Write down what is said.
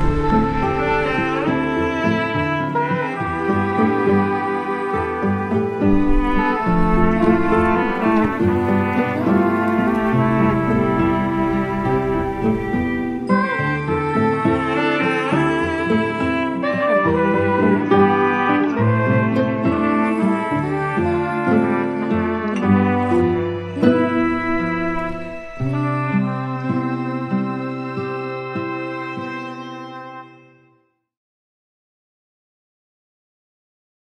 啊。